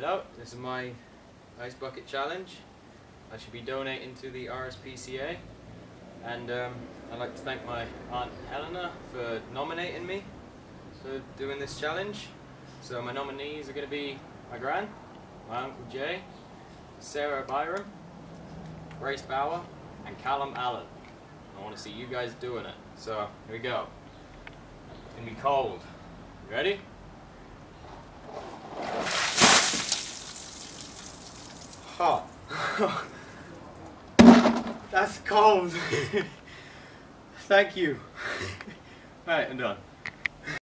Hello, this is my ice bucket challenge. I should be donating to the RSPCA and um, I'd like to thank my aunt Helena for nominating me for doing this challenge. So my nominees are going to be my gran, my uncle Jay, Sarah Byram, Grace Bauer and Callum Allen. I want to see you guys doing it. So here we go. It's going to be cold. You ready? Hot. That's cold. Thank you. Alright, I'm done.